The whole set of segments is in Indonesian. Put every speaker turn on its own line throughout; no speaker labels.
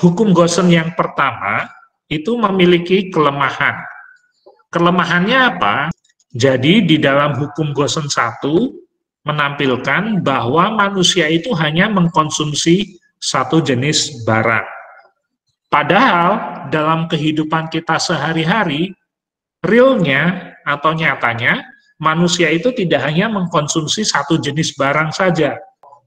hukum Gosen yang pertama itu memiliki kelemahan. Kelemahannya apa? Jadi di dalam hukum Gosen 1 menampilkan bahwa manusia itu hanya mengkonsumsi satu jenis barang. Padahal dalam kehidupan kita sehari-hari, realnya atau nyatanya, manusia itu tidak hanya mengkonsumsi satu jenis barang saja.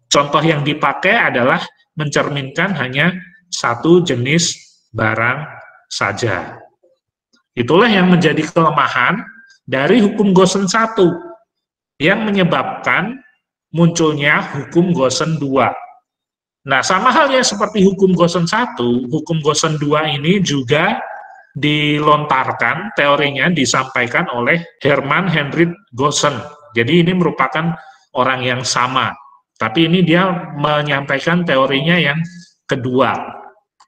Contoh yang dipakai adalah mencerminkan hanya satu jenis barang saja. Itulah yang menjadi kelemahan dari hukum Gosen 1 yang menyebabkan munculnya hukum Gosen 2 Nah, sama halnya seperti hukum Gosen 1, hukum Gosen 2 ini juga dilontarkan, teorinya disampaikan oleh Hermann Heinrich Gosen. Jadi ini merupakan orang yang sama. Tapi ini dia menyampaikan teorinya yang kedua.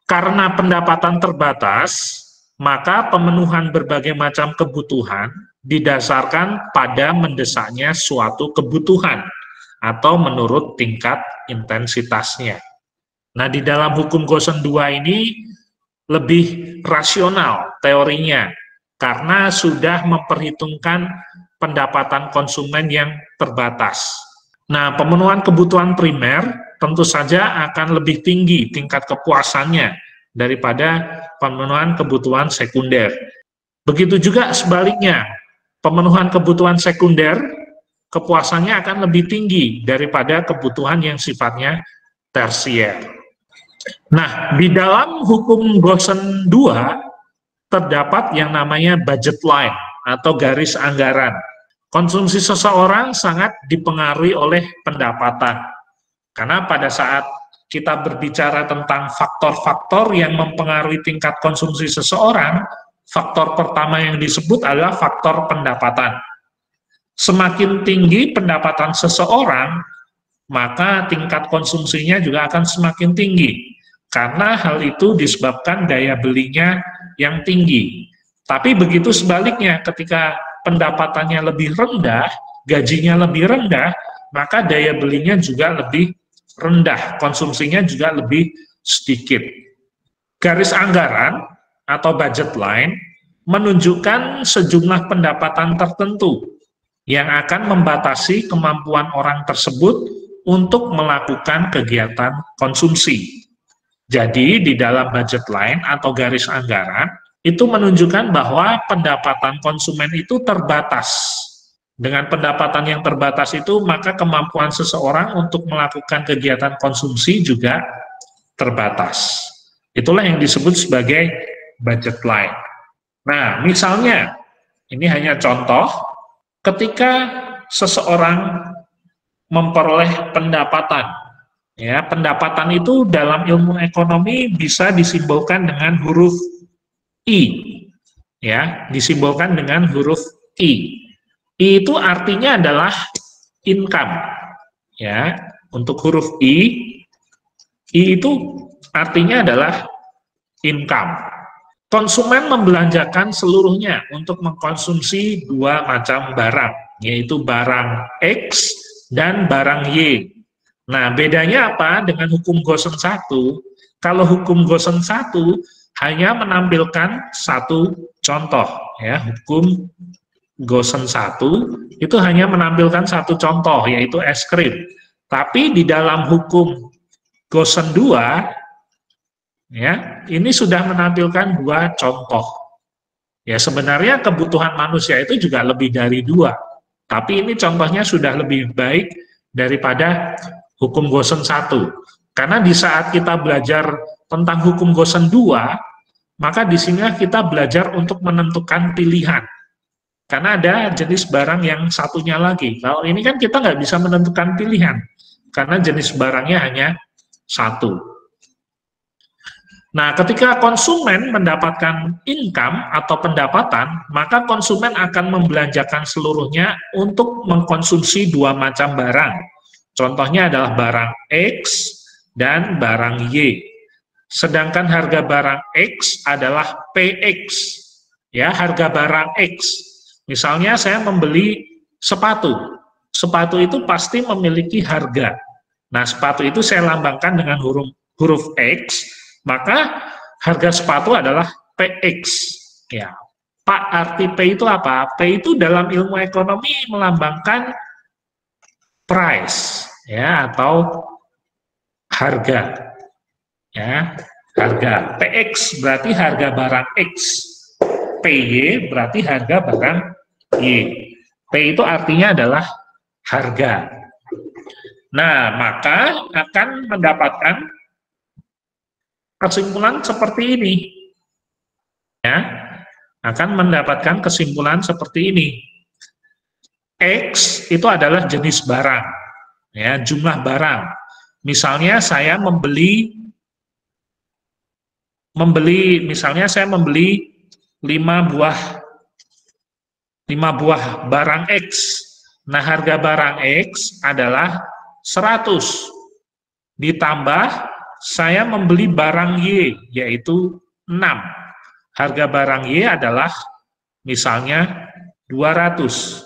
Karena pendapatan terbatas, maka pemenuhan berbagai macam kebutuhan didasarkan pada mendesaknya suatu kebutuhan atau menurut tingkat intensitasnya. Nah, di dalam hukum Gosen 2 ini lebih rasional teorinya karena sudah memperhitungkan pendapatan konsumen yang terbatas. Nah, pemenuhan kebutuhan primer tentu saja akan lebih tinggi tingkat kepuasannya daripada pemenuhan kebutuhan sekunder. Begitu juga sebaliknya, pemenuhan kebutuhan sekunder kepuasannya akan lebih tinggi daripada kebutuhan yang sifatnya tersier. Nah, di dalam hukum Gosen 2 terdapat yang namanya budget line atau garis anggaran. Konsumsi seseorang sangat dipengaruhi oleh pendapatan. Karena pada saat kita berbicara tentang faktor-faktor yang mempengaruhi tingkat konsumsi seseorang, faktor pertama yang disebut adalah faktor pendapatan semakin tinggi pendapatan seseorang, maka tingkat konsumsinya juga akan semakin tinggi. Karena hal itu disebabkan daya belinya yang tinggi. Tapi begitu sebaliknya, ketika pendapatannya lebih rendah, gajinya lebih rendah, maka daya belinya juga lebih rendah, konsumsinya juga lebih sedikit. Garis anggaran atau budget line menunjukkan sejumlah pendapatan tertentu yang akan membatasi kemampuan orang tersebut untuk melakukan kegiatan konsumsi. Jadi di dalam budget line atau garis anggaran itu menunjukkan bahwa pendapatan konsumen itu terbatas. Dengan pendapatan yang terbatas itu maka kemampuan seseorang untuk melakukan kegiatan konsumsi juga terbatas. Itulah yang disebut sebagai budget line. Nah, misalnya ini hanya contoh ketika seseorang memperoleh pendapatan ya pendapatan itu dalam ilmu ekonomi bisa disimbolkan dengan huruf i ya disimbolkan dengan huruf i i itu artinya adalah income ya untuk huruf i i itu artinya adalah income konsumen membelanjakan seluruhnya untuk mengkonsumsi dua macam barang, yaitu barang X dan barang Y. Nah, bedanya apa dengan hukum Gosen 1? Kalau hukum Gosen 1 hanya menampilkan satu contoh, ya, hukum Gosen 1 itu hanya menampilkan satu contoh, yaitu es krim. Tapi di dalam hukum Gosen 2 Ya, ini sudah menampilkan dua contoh. Ya, sebenarnya kebutuhan manusia itu juga lebih dari dua. Tapi ini contohnya sudah lebih baik daripada hukum Gosen satu. Karena di saat kita belajar tentang hukum Gosen dua, maka di sini kita belajar untuk menentukan pilihan. Karena ada jenis barang yang satunya lagi. Kalau ini kan kita nggak bisa menentukan pilihan, karena jenis barangnya hanya satu. Nah, ketika konsumen mendapatkan income atau pendapatan, maka konsumen akan membelanjakan seluruhnya untuk mengkonsumsi dua macam barang. Contohnya adalah barang X dan barang Y. Sedangkan harga barang X adalah PX. Ya, harga barang X. Misalnya saya membeli sepatu. Sepatu itu pasti memiliki harga. Nah, sepatu itu saya lambangkan dengan huruf huruf X maka harga sepatu adalah PX. Ya, Pak arti P itu apa? P itu dalam ilmu ekonomi melambangkan price ya atau harga. Ya, harga. PX berarti harga barang X. PY berarti harga barang Y. P itu artinya adalah harga. Nah, maka akan mendapatkan kesimpulan seperti ini. Ya, akan mendapatkan kesimpulan seperti ini. X itu adalah jenis barang, ya, jumlah barang. Misalnya saya membeli membeli misalnya saya membeli 5 buah 5 buah barang X. Nah, harga barang X adalah 100 ditambah saya membeli barang Y, yaitu 6. Harga barang Y adalah misalnya 200.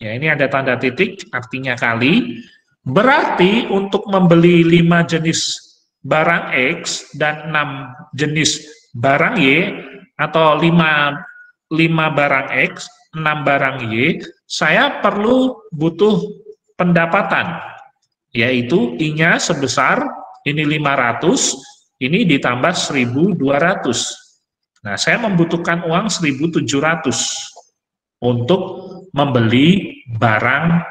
Ya, ini ada tanda titik, artinya kali. Berarti untuk membeli 5 jenis barang X dan 6 jenis barang Y, atau 5, 5 barang X, 6 barang Y, saya perlu butuh pendapatan, yaitu I-nya sebesar ini 500, ini ditambah 1.200. Nah, saya membutuhkan uang 1.700 untuk membeli barang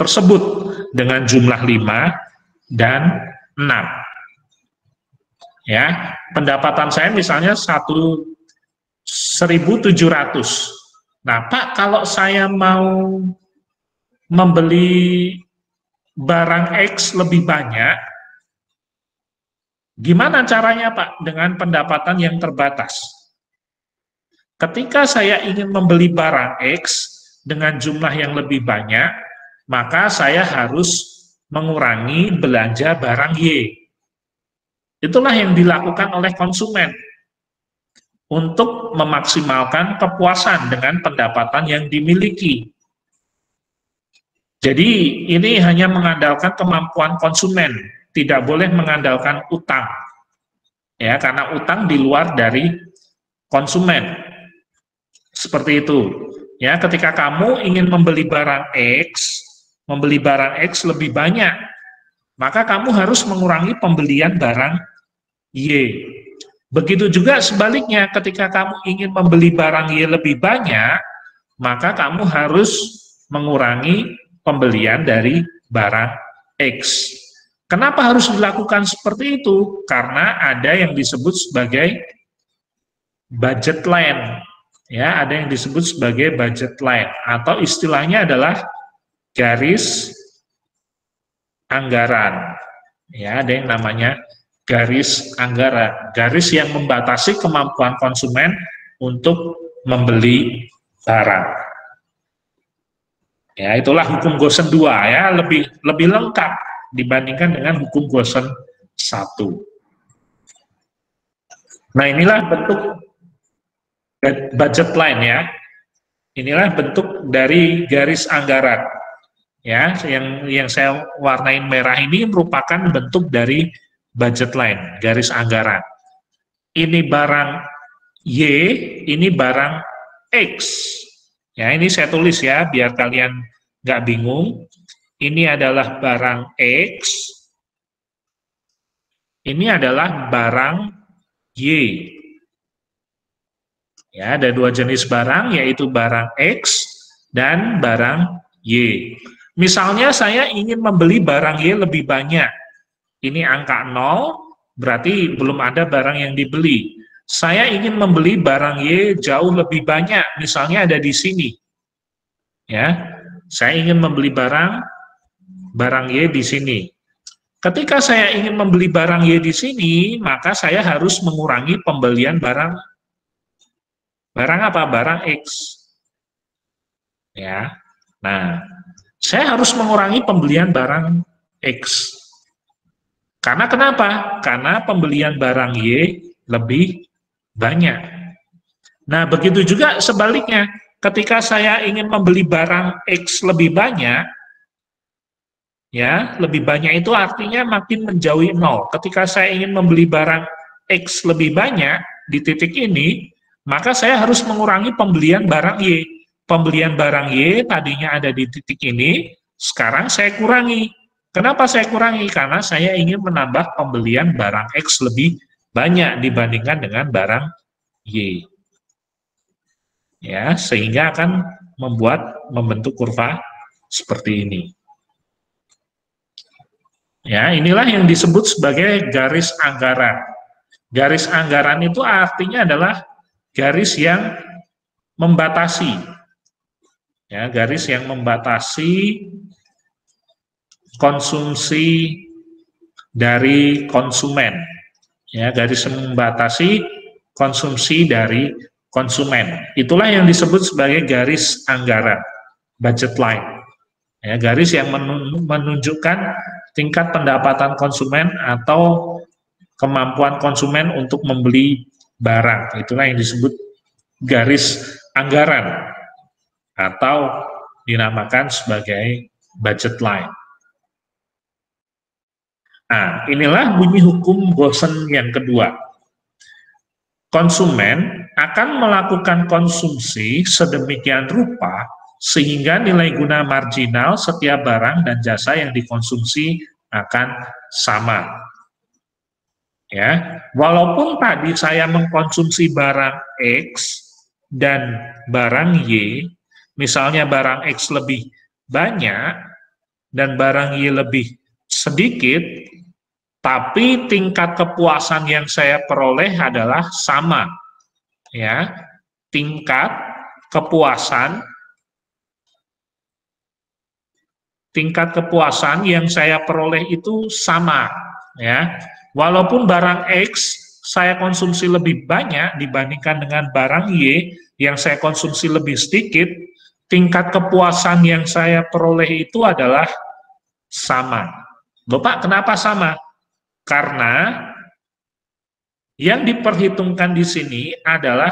tersebut dengan jumlah 5 dan 6. Ya, pendapatan saya misalnya 1 1.700. Nah, Pak, kalau saya mau membeli barang X lebih banyak, Gimana caranya Pak dengan pendapatan yang terbatas? Ketika saya ingin membeli barang X dengan jumlah yang lebih banyak, maka saya harus mengurangi belanja barang Y. Itulah yang dilakukan oleh konsumen untuk memaksimalkan kepuasan dengan pendapatan yang dimiliki. Jadi ini hanya mengandalkan kemampuan konsumen, tidak boleh mengandalkan utang. Ya, karena utang di luar dari konsumen. Seperti itu. Ya, ketika kamu ingin membeli barang X, membeli barang X lebih banyak, maka kamu harus mengurangi pembelian barang Y. Begitu juga sebaliknya, ketika kamu ingin membeli barang Y lebih banyak, maka kamu harus mengurangi pembelian dari barang X. Kenapa harus dilakukan seperti itu? Karena ada yang disebut sebagai budget line. Ya, ada yang disebut sebagai budget line atau istilahnya adalah garis anggaran. Ya, ada yang namanya garis anggaran, garis yang membatasi kemampuan konsumen untuk membeli barang. Ya, itulah hukum Gosen 2 ya, lebih lebih lengkap dibandingkan dengan hukum Gosen satu. Nah inilah bentuk budget line ya. Inilah bentuk dari garis anggaran. Ya, yang yang saya warnain merah ini merupakan bentuk dari budget line, garis anggaran. Ini barang Y, ini barang X. Ya, ini saya tulis ya, biar kalian nggak bingung ini adalah barang X, ini adalah barang Y. Ya, ada dua jenis barang, yaitu barang X dan barang Y. Misalnya saya ingin membeli barang Y lebih banyak. Ini angka 0, berarti belum ada barang yang dibeli. Saya ingin membeli barang Y jauh lebih banyak, misalnya ada di sini. Ya, saya ingin membeli barang barang Y di sini. Ketika saya ingin membeli barang Y di sini, maka saya harus mengurangi pembelian barang barang apa? Barang X. Ya. Nah, saya harus mengurangi pembelian barang X. Karena kenapa? Karena pembelian barang Y lebih banyak. Nah, begitu juga sebaliknya. Ketika saya ingin membeli barang X lebih banyak, ya lebih banyak itu artinya makin menjauhi nol. Ketika saya ingin membeli barang X lebih banyak di titik ini, maka saya harus mengurangi pembelian barang Y. Pembelian barang Y tadinya ada di titik ini, sekarang saya kurangi. Kenapa saya kurangi? Karena saya ingin menambah pembelian barang X lebih banyak dibandingkan dengan barang Y. Ya, sehingga akan membuat membentuk kurva seperti ini. Ya, inilah yang disebut sebagai garis anggaran. Garis anggaran itu artinya adalah garis yang membatasi. Ya, garis yang membatasi konsumsi dari konsumen. Ya, garis yang membatasi konsumsi dari konsumen. Itulah yang disebut sebagai garis anggaran, budget line. Ya, garis yang menunjukkan tingkat pendapatan konsumen atau kemampuan konsumen untuk membeli barang. Itulah yang disebut garis anggaran atau dinamakan sebagai budget line. Nah, inilah bunyi hukum Bosen yang kedua. Konsumen akan melakukan konsumsi sedemikian rupa sehingga nilai guna marginal setiap barang dan jasa yang dikonsumsi akan sama. Ya, walaupun tadi saya mengkonsumsi barang X dan barang Y, misalnya barang X lebih banyak dan barang Y lebih sedikit, tapi tingkat kepuasan yang saya peroleh adalah sama. Ya, tingkat kepuasan tingkat kepuasan yang saya peroleh itu sama ya walaupun barang X saya konsumsi lebih banyak dibandingkan dengan barang Y yang saya konsumsi lebih sedikit tingkat kepuasan yang saya peroleh itu adalah sama. Loh Pak kenapa sama? Karena yang diperhitungkan di sini adalah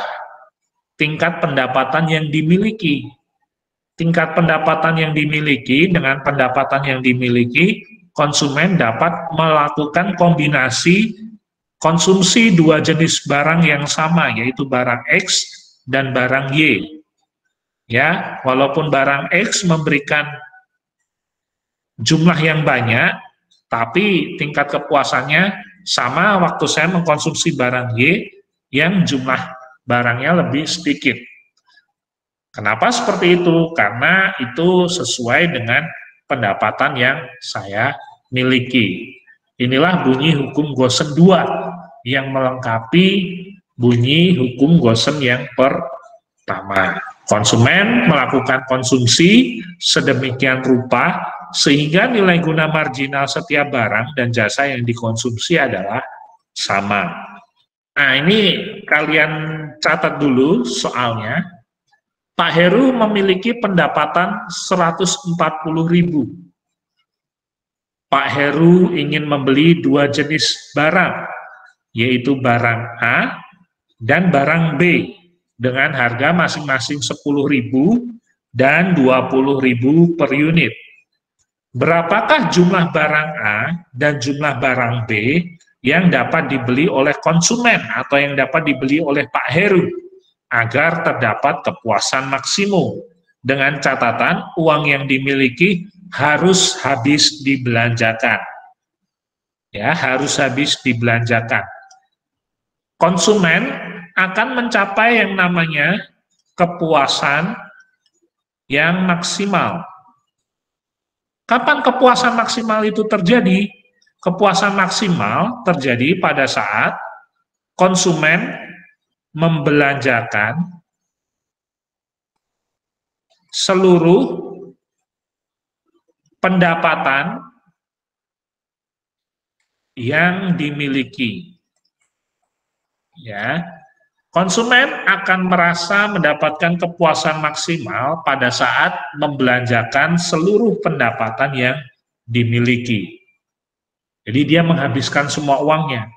tingkat pendapatan yang dimiliki. Tingkat pendapatan yang dimiliki dengan pendapatan yang dimiliki, konsumen dapat melakukan kombinasi konsumsi dua jenis barang yang sama, yaitu barang X dan barang Y. Ya, walaupun barang X memberikan jumlah yang banyak, tapi tingkat kepuasannya sama waktu saya mengkonsumsi barang Y yang jumlah barangnya lebih sedikit. Kenapa seperti itu? Karena itu sesuai dengan pendapatan yang saya miliki. Inilah bunyi hukum Gosen 2 yang melengkapi bunyi hukum Gosen yang pertama. Konsumen melakukan konsumsi sedemikian rupa sehingga nilai guna marginal setiap barang dan jasa yang dikonsumsi adalah sama. Nah, ini kalian catat dulu soalnya. Pak Heru memiliki pendapatan 140 ribu. Pak Heru ingin membeli dua jenis barang, yaitu barang A dan barang B dengan harga masing-masing 10 ribu dan 20 ribu per unit. Berapakah jumlah barang A dan jumlah barang B yang dapat dibeli oleh konsumen atau yang dapat dibeli oleh Pak Heru? agar terdapat kepuasan maksimum dengan catatan uang yang dimiliki harus habis dibelanjakan. Ya, harus habis dibelanjakan. Konsumen akan mencapai yang namanya kepuasan yang maksimal. Kapan kepuasan maksimal itu terjadi? Kepuasan maksimal terjadi pada saat konsumen membelanjakan seluruh pendapatan yang dimiliki. Ya. Konsumen akan merasa mendapatkan kepuasan maksimal pada saat membelanjakan seluruh pendapatan yang dimiliki. Jadi dia menghabiskan semua uangnya.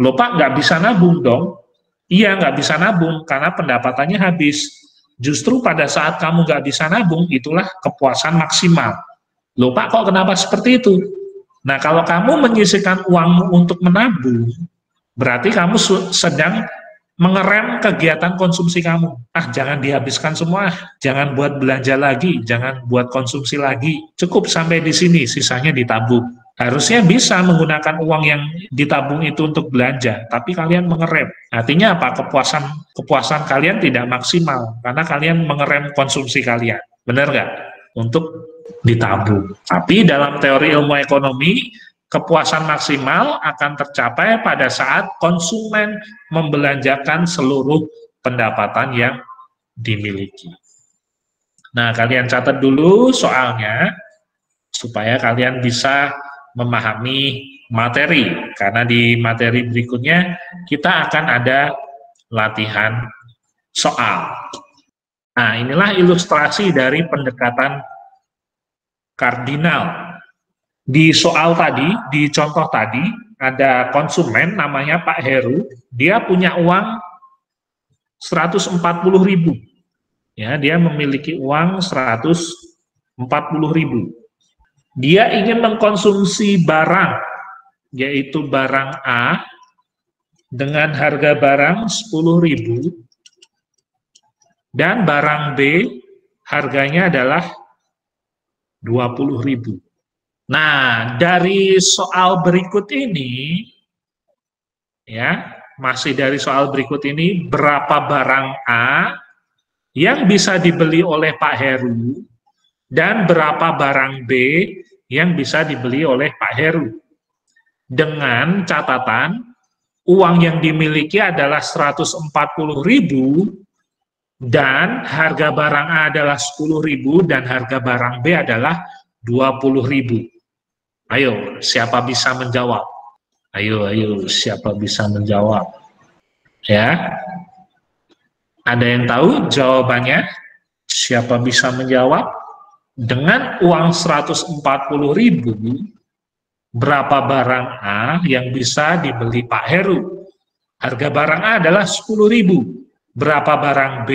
Loh Pak, nggak bisa nabung dong. Iya, nggak bisa nabung karena pendapatannya habis. Justru pada saat kamu nggak bisa nabung, itulah kepuasan maksimal. Loh Pak, kok kenapa seperti itu? Nah, kalau kamu menyisihkan uangmu untuk menabung, berarti kamu sedang mengerem kegiatan konsumsi kamu. Ah, jangan dihabiskan semua, jangan buat belanja lagi, jangan buat konsumsi lagi. Cukup sampai di sini, sisanya ditabung. Harusnya bisa menggunakan uang yang ditabung itu untuk belanja, tapi kalian mengerem. Artinya apa? Kepuasan kepuasan kalian tidak maksimal karena kalian mengerem konsumsi kalian. Benar nggak? Untuk ditabung. Tapi dalam teori ilmu ekonomi, kepuasan maksimal akan tercapai pada saat konsumen membelanjakan seluruh pendapatan yang dimiliki. Nah, kalian catat dulu soalnya supaya kalian bisa memahami materi karena di materi berikutnya kita akan ada latihan soal. Nah, inilah ilustrasi dari pendekatan kardinal. Di soal tadi, di contoh tadi, ada konsumen namanya Pak Heru, dia punya uang 140 ribu. Ya, dia memiliki uang 140 ribu. Dia ingin mengkonsumsi barang, yaitu barang A, dengan harga barang 10 ribu, dan barang B harganya adalah 20 ribu. Nah, dari soal berikut ini, ya, masih dari soal berikut ini, berapa barang A yang bisa dibeli oleh Pak Heru, dan berapa barang B yang bisa dibeli oleh Pak Heru. Dengan catatan, uang yang dimiliki adalah 140 ribu, dan harga barang A adalah 10.000 dan harga barang B adalah 20.000. Ayo, siapa bisa menjawab? Ayo, ayo, siapa bisa menjawab? Ya. Ada yang tahu jawabannya? Siapa bisa menjawab? Dengan uang 140.000 berapa barang A yang bisa dibeli Pak Heru? Harga barang A adalah 10.000 berapa barang B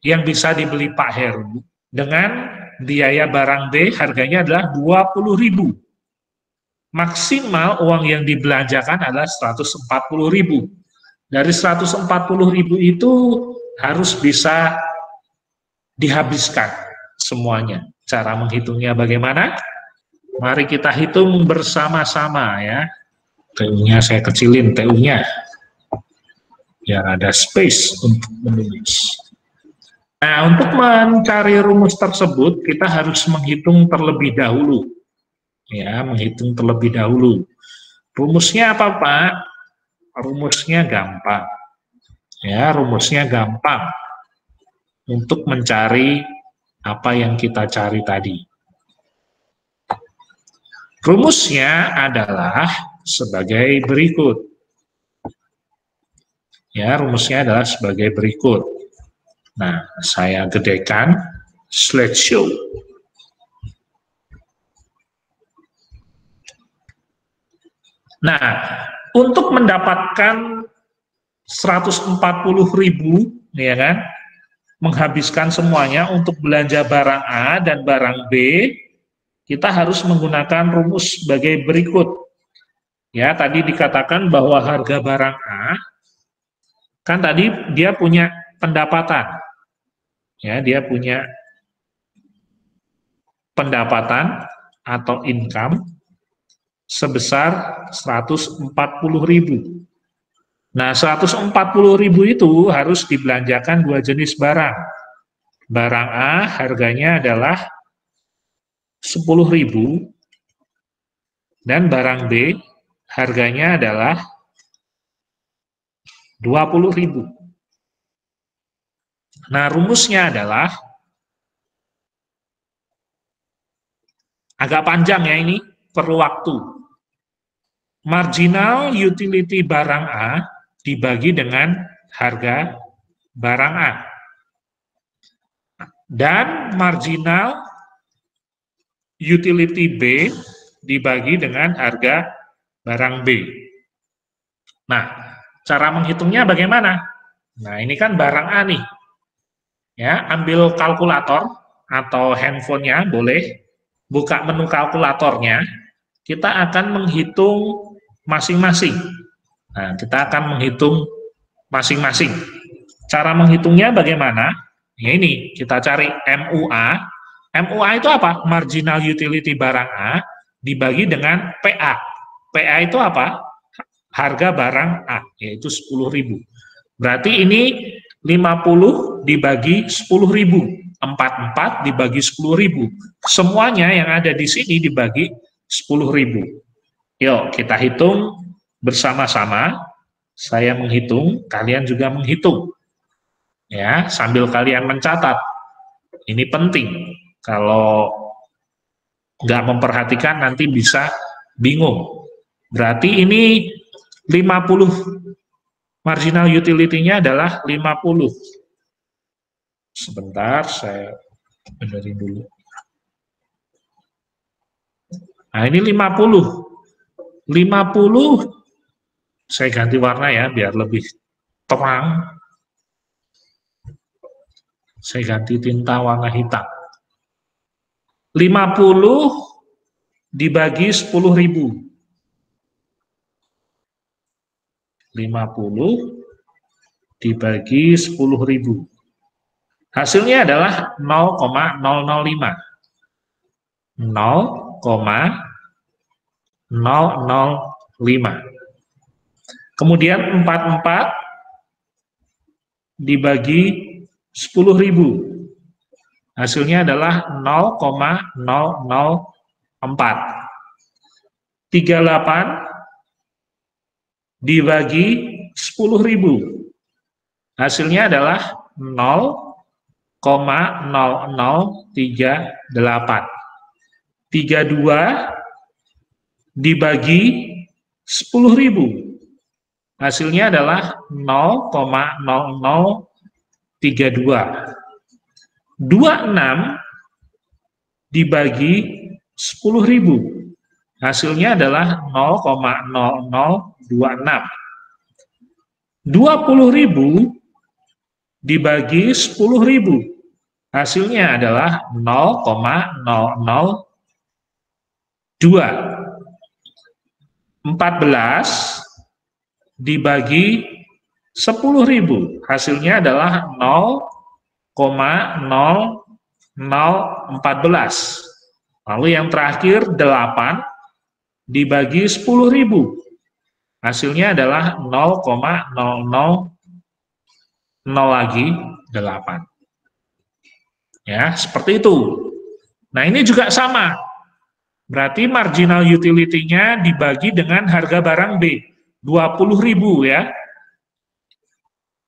yang bisa dibeli Pak Heru dengan biaya barang B harganya adalah 20.000. Maksimal uang yang dibelanjakan adalah 140.000. Dari 140.000 itu harus bisa dihabiskan semuanya. Cara menghitungnya bagaimana? Mari kita hitung bersama-sama ya. TU-nya saya kecilin, TU-nya biar ada space untuk menulis. Nah, untuk mencari rumus tersebut, kita harus menghitung terlebih dahulu. Ya, menghitung terlebih dahulu. Rumusnya apa, Pak? Rumusnya gampang. Ya, rumusnya gampang untuk mencari apa yang kita cari tadi. Rumusnya adalah sebagai berikut. Ya, rumusnya adalah sebagai berikut. Nah, saya gedekan slideshow. Nah, untuk mendapatkan 140 ribu, ya kan, menghabiskan semuanya untuk belanja barang A dan barang B, kita harus menggunakan rumus sebagai berikut. Ya, tadi dikatakan bahwa harga barang A Kan tadi dia punya pendapatan. Ya, dia punya pendapatan atau income sebesar 140.000. Nah, 140.000 itu harus dibelanjakan dua jenis barang. Barang A harganya adalah 10.000 dan barang B harganya adalah 20 ribu. Nah, rumusnya adalah agak panjang ya ini, perlu waktu. Marginal utility barang A dibagi dengan harga barang A. Dan marginal utility B dibagi dengan harga barang B. Nah, Cara menghitungnya bagaimana? Nah, ini kan barang A nih. Ya, ambil kalkulator atau handphonenya boleh buka menu kalkulatornya, kita akan menghitung masing-masing. Nah, kita akan menghitung masing-masing. Cara menghitungnya bagaimana? Ya ini, kita cari MUA. MUA itu apa? Marginal Utility Barang A dibagi dengan PA. PA itu apa? Harga barang A, yaitu 10.000. Berarti ini 50 dibagi 10.000. 44 dibagi 10.000. Semuanya yang ada di sini dibagi 10.000. Yuk, kita hitung bersama-sama. Saya menghitung, kalian juga menghitung. Ya, sambil kalian mencatat. Ini penting. Kalau nggak memperhatikan nanti bisa bingung. Berarti ini 50 marginal utility-nya adalah 50 Sebentar, saya benerin dulu. Nah, ini 50. 50, saya ganti warna ya, biar lebih terang. Saya ganti tinta warna hitam. 50 dibagi 10 ribu. 50 dibagi 10 ribu. Hasilnya adalah 0,005. 0,005. Kemudian 44 dibagi 10.000. Hasilnya adalah 0,004. 38 dibagi 10.000. Hasilnya adalah 0, 0,0038. 32 dibagi 10.000. Hasilnya adalah 0,0032. 26 dibagi 10.000. Hasilnya adalah 0,0026. 20.000 dibagi 10.000. Hasilnya adalah 0,002. 14 dibagi 10.000. Hasilnya adalah 0,0014. Lalu yang terakhir 8 dibagi 10.000. Hasilnya adalah 0,000 lagi 8. Ya, seperti itu. Nah, ini juga sama. Berarti marginal utility-nya dibagi dengan harga barang B. 20.000 ya.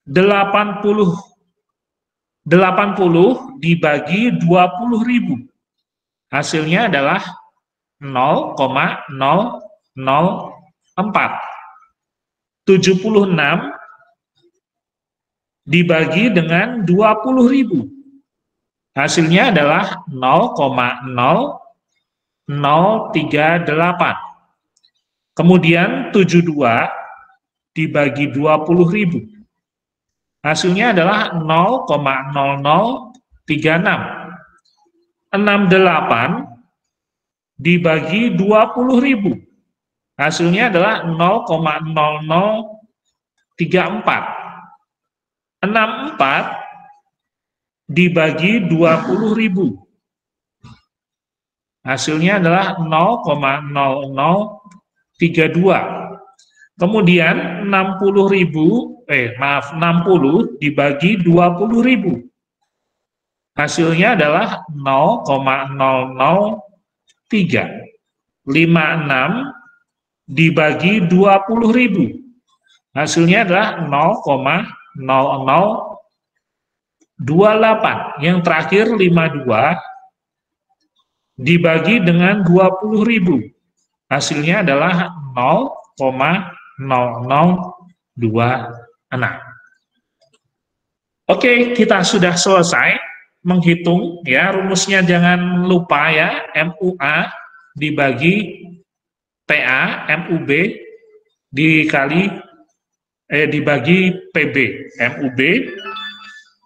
80 80 dibagi 20.000. Hasilnya adalah 0,004. 76 dibagi dengan 20.000. Hasilnya adalah 0,0038. Kemudian 72 dibagi 20.000. Hasilnya adalah 0,0036. 68 dibagi 20.000. Hasilnya adalah 0,0034. 64 dibagi 20.000. Hasilnya adalah 0,0032. Kemudian 60.000 eh maaf 60 dibagi 20.000. Hasilnya adalah 0,003. 56 dibagi 20.000. Hasilnya adalah 0,00 28. Yang terakhir 52 dibagi dengan 20.000. Hasilnya adalah 0,0026. Oke, kita sudah selesai menghitung ya rumusnya jangan lupa ya MUA dibagi PA MUB dikali eh dibagi PB MUB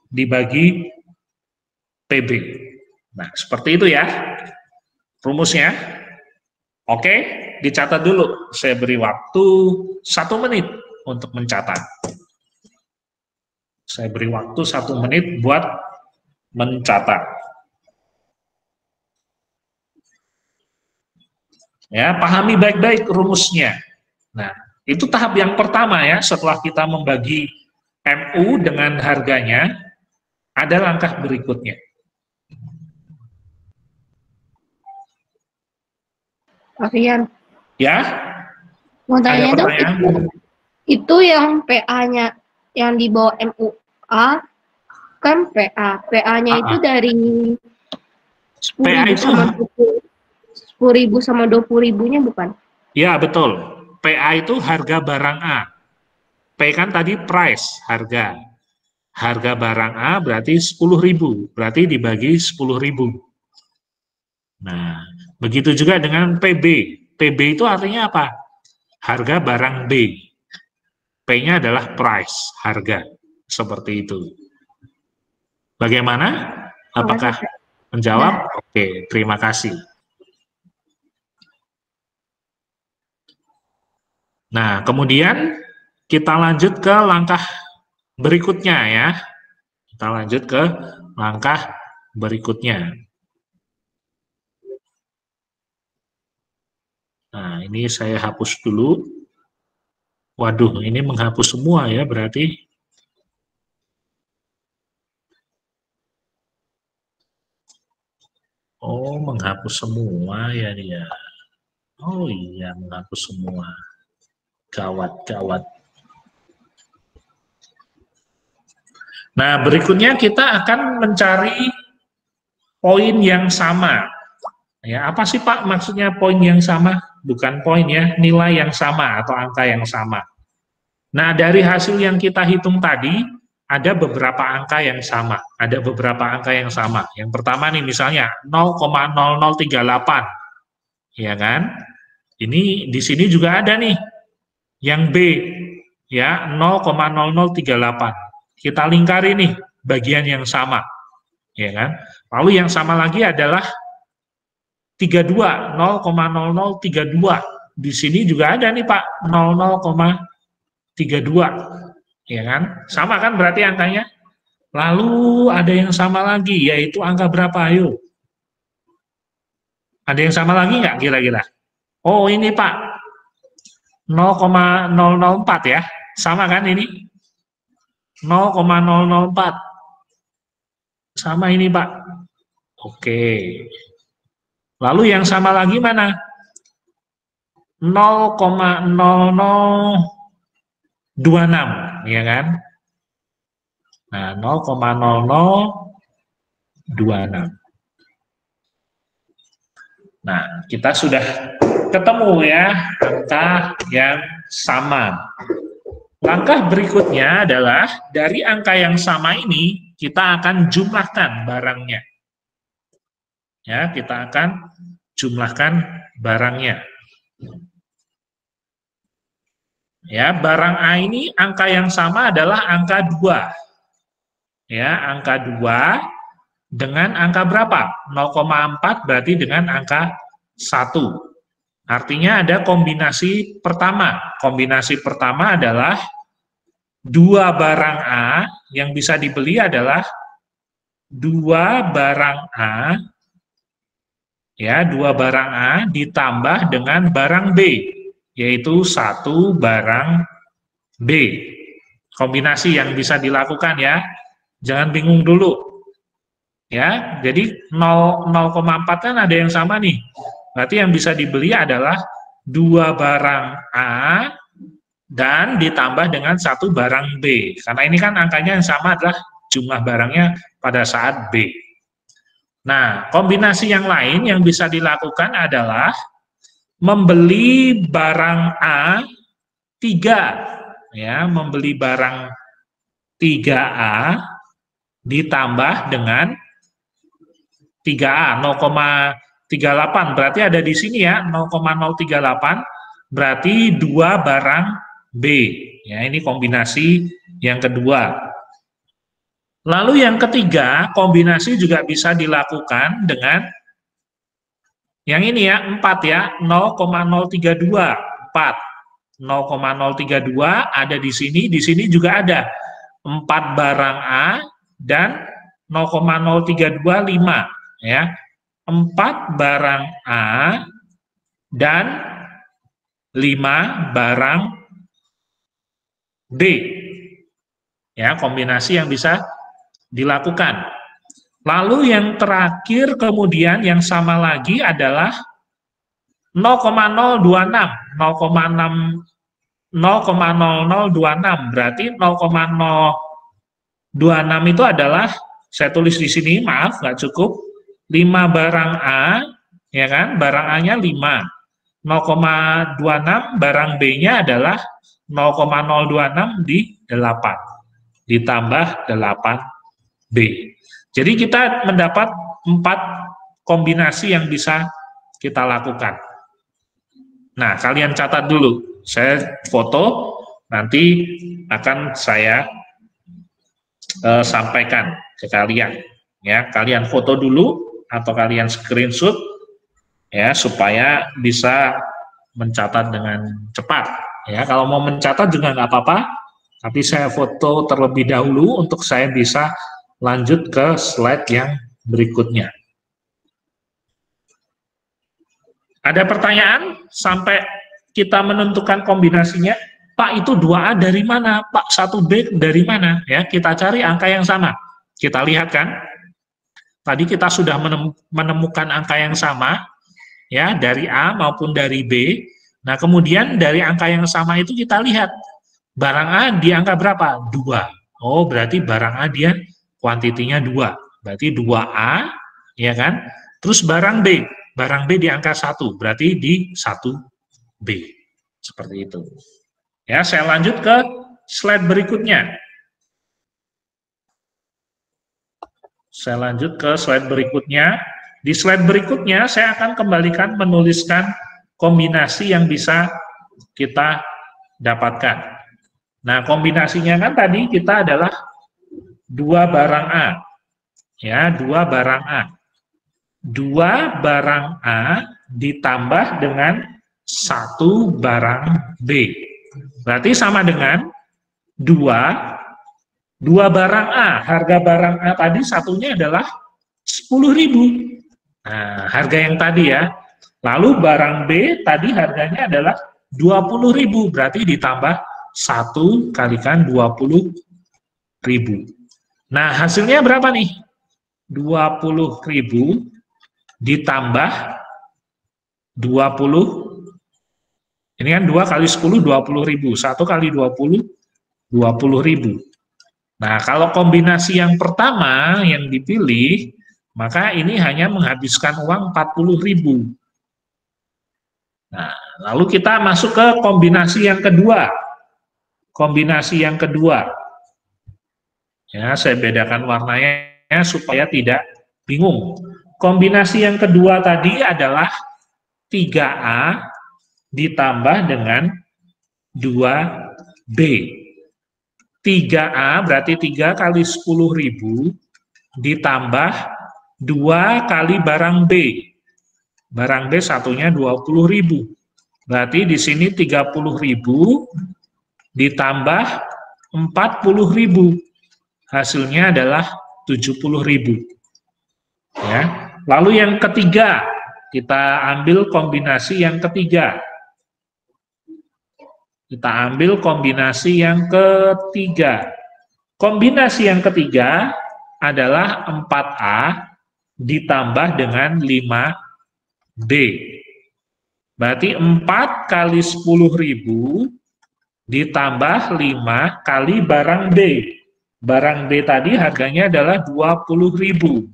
dibagi PB. Nah, seperti itu ya. Rumusnya. Oke, dicatat dulu. Saya beri waktu satu menit untuk mencatat. Saya beri waktu satu menit buat mencatat. Ya, pahami baik-baik rumusnya. Nah, itu tahap yang pertama ya, setelah kita membagi MU dengan harganya, ada langkah berikutnya.
Pak Rian.
Ya?
Mau tanya dong, itu, itu yang PA-nya yang di bawah MUA kan PA. PA-nya itu dari 10 PA itu sama 20, ribu sama 20 ribunya bukan?
Ya, betul. PA itu harga barang A. P kan tadi price, harga. Harga barang A berarti 10.000, berarti dibagi 10.000. Nah, begitu juga dengan PB. PB itu artinya apa? Harga barang B. P-nya adalah price, harga. Seperti itu. Bagaimana? Apakah menjawab? Oke, terima kasih. Nah, kemudian kita lanjut ke langkah berikutnya ya. Kita lanjut ke langkah berikutnya. Nah, ini saya hapus dulu. Waduh, ini menghapus semua ya berarti. Oh, menghapus semua ya dia. Oh iya, menghapus semua. Gawat, gawat. Nah, berikutnya kita akan mencari poin yang sama. Ya, apa sih Pak maksudnya poin yang sama? Bukan poin ya, nilai yang sama atau angka yang sama. Nah, dari hasil yang kita hitung tadi, ada beberapa angka yang sama. Ada beberapa angka yang sama. Yang pertama nih misalnya 0,0038. Ya kan? Ini di sini juga ada nih yang B ya 0,0038. Kita lingkari nih bagian yang sama. Ya kan? Lalu yang sama lagi adalah 32 0,0032. Di sini juga ada nih Pak 00,32. Ya kan? Sama kan berarti angkanya? Lalu ada yang sama lagi yaitu angka berapa ayo? Ada yang sama lagi nggak kira-kira? Oh ini Pak 0,004 ya. Sama kan ini? 0,004. Sama ini, Pak. Oke. Lalu yang sama lagi mana? 0,0026, ya kan? Nah, 0,0026. Nah, kita sudah ketemu ya angka yang sama. Langkah berikutnya adalah dari angka yang sama ini kita akan jumlahkan barangnya. Ya, kita akan jumlahkan barangnya. Ya, barang A ini angka yang sama adalah angka 2. Ya, angka 2 dengan angka berapa? 0,4 berarti dengan angka 1. Artinya ada kombinasi pertama. Kombinasi pertama adalah dua barang A yang bisa dibeli adalah dua barang A ya dua barang A ditambah dengan barang B yaitu satu barang B kombinasi yang bisa dilakukan ya jangan bingung dulu ya jadi 0,4 kan ada yang sama nih Berarti yang bisa dibeli adalah dua barang A dan ditambah dengan satu barang B. Karena ini kan angkanya yang sama adalah jumlah barangnya pada saat B. Nah, kombinasi yang lain yang bisa dilakukan adalah membeli barang A 3 ya, membeli barang 3A ditambah dengan 3A 0, 38 berarti ada di sini ya 0,038 berarti dua barang B. Ya ini kombinasi yang kedua lalu yang ketiga kombinasi juga bisa dilakukan dengan Yang ini ya, 4 ya, 0,032, 4. 0,032 ada di sini, di sini juga ada 4 barang A dan 0,032 5 ya. 4 barang A dan 5 barang B. Ya, kombinasi yang bisa dilakukan. Lalu yang terakhir kemudian yang sama lagi adalah 0,026, 0,6 0,0026 berarti 0,026 itu adalah saya tulis di sini maaf nggak cukup 5 barang A ya kan? Barang A-nya 5 0,26 barang B-nya adalah 0,026 di 8 ditambah 8B jadi kita mendapat 4 kombinasi yang bisa kita lakukan nah kalian catat dulu saya foto, nanti akan saya uh, sampaikan ke kalian. Ya, kalian foto dulu atau kalian screenshot ya supaya bisa mencatat dengan cepat. Ya, kalau mau mencatat juga nggak apa-apa, tapi saya foto terlebih dahulu untuk saya bisa lanjut ke slide yang berikutnya. Ada pertanyaan sampai kita menentukan kombinasinya, Pak itu 2A dari mana? Pak 1B dari mana? Ya, kita cari angka yang sama. Kita lihat kan? Tadi kita sudah menemukan angka yang sama ya dari A maupun dari B. Nah, kemudian dari angka yang sama itu kita lihat barang A di angka berapa? 2. Oh, berarti barang A dia kuantitinya 2. Berarti 2A ya kan? Terus barang B, barang B di angka 1, berarti di 1 B. Seperti itu. Ya, saya lanjut ke slide berikutnya. Saya lanjut ke slide berikutnya. Di slide berikutnya saya akan kembalikan menuliskan kombinasi yang bisa kita dapatkan. Nah, kombinasinya kan tadi kita adalah dua barang A. Ya, dua barang A. Dua barang A ditambah dengan satu barang B. Berarti sama dengan dua, dua barang A. Harga barang A tadi satunya adalah 10.000. Nah, harga yang tadi ya. Lalu barang B tadi harganya adalah 20.000. Berarti ditambah satu kalikan 20.000. Nah, hasilnya berapa nih? 20.000 ditambah 20 ini kan 2 kali 10, 20 ribu. 1 kali 20, 20 ribu. Nah, kalau kombinasi yang pertama yang dipilih, maka ini hanya menghabiskan uang 40 ribu. Nah, lalu kita masuk ke kombinasi yang kedua. Kombinasi yang kedua. Ya, saya bedakan warnanya supaya tidak bingung. Kombinasi yang kedua tadi adalah 3A ditambah dengan 2B. 3A berarti 3 kali 10.000 ditambah 2 kali barang B. Barang B satunya 20.000. Berarti di sini 30.000 ditambah 40.000. Hasilnya adalah 70.000. Ya. Lalu yang ketiga, kita ambil kombinasi yang ketiga. Kita ambil kombinasi yang ketiga. Kombinasi yang ketiga adalah 4A ditambah dengan 5B. Berarti 4 kali 10.000 ditambah 5 kali barang B. Barang B tadi harganya adalah 20.000.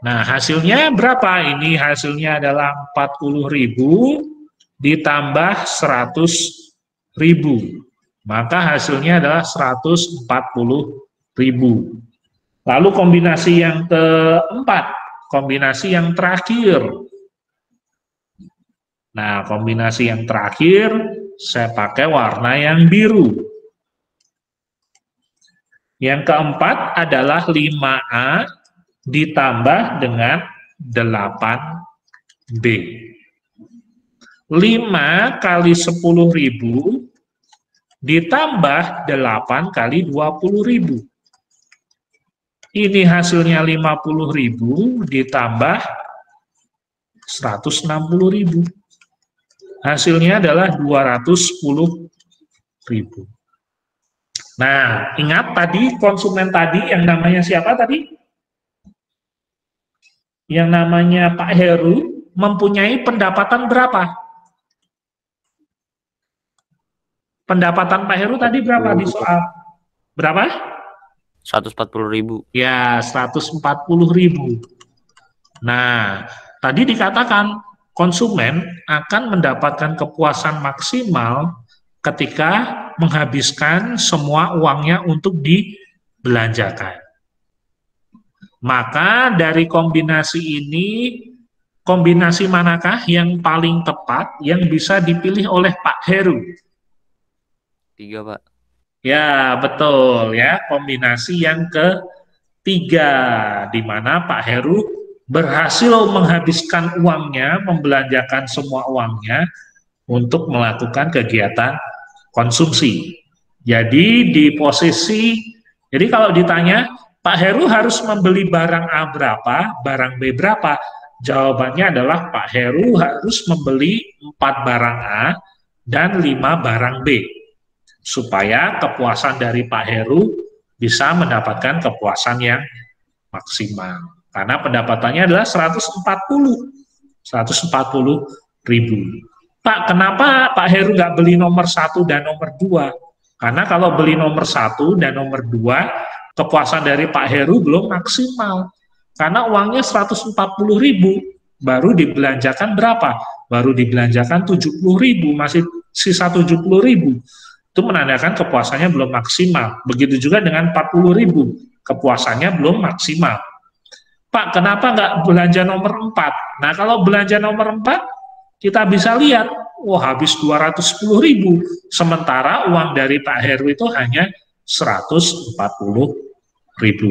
Nah, hasilnya berapa? Ini hasilnya adalah 40.000 ditambah 100 ribu. Maka hasilnya adalah 140 ribu. Lalu kombinasi yang keempat, kombinasi yang terakhir. Nah, kombinasi yang terakhir, saya pakai warna yang biru. Yang keempat adalah 5A ditambah dengan 8B. 5 kali 10 ribu ditambah 8 kali 20 ribu. Ini hasilnya 50 ribu ditambah 160 ribu. Hasilnya adalah 210 ribu. Nah, ingat tadi konsumen tadi yang namanya siapa tadi? Yang namanya Pak Heru mempunyai pendapatan berapa? Pendapatan Pak Heru tadi berapa di soal? Berapa?
140 ribu.
Ya, 140 ribu. Nah, tadi dikatakan konsumen akan mendapatkan kepuasan maksimal ketika menghabiskan semua uangnya untuk dibelanjakan. Maka dari kombinasi ini, kombinasi manakah yang paling tepat yang bisa dipilih oleh Pak Heru?
Tiga, Pak.
Ya, betul ya. Kombinasi yang ketiga, di mana Pak Heru berhasil menghabiskan uangnya, membelanjakan semua uangnya untuk melakukan kegiatan konsumsi. Jadi di posisi, jadi kalau ditanya, Pak Heru harus membeli barang A berapa, barang B berapa? Jawabannya adalah Pak Heru harus membeli 4 barang A dan 5 barang B. Supaya kepuasan dari Pak Heru bisa mendapatkan kepuasan yang maksimal. Karena pendapatannya adalah 140. 140 ribu. Pak, kenapa Pak Heru nggak beli nomor satu dan nomor dua? Karena kalau beli nomor satu dan nomor dua, kepuasan dari Pak Heru belum maksimal. Karena uangnya 140 ribu, baru dibelanjakan berapa? Baru dibelanjakan 70 ribu, masih sisa 70 ribu. Itu menandakan kepuasannya belum maksimal. Begitu juga dengan 40 ribu, kepuasannya belum maksimal. Pak, kenapa nggak belanja nomor 4? Nah, kalau belanja nomor 4, kita bisa lihat, wah habis 210 ribu, sementara uang dari Pak Heru itu hanya 140 ribu.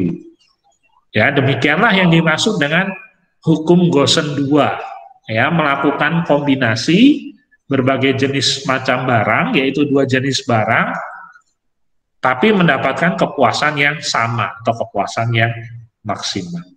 Ya, demikianlah yang dimaksud dengan hukum Gosen 2, ya, melakukan kombinasi berbagai jenis macam barang, yaitu dua jenis barang, tapi mendapatkan kepuasan yang sama atau kepuasan yang maksimal.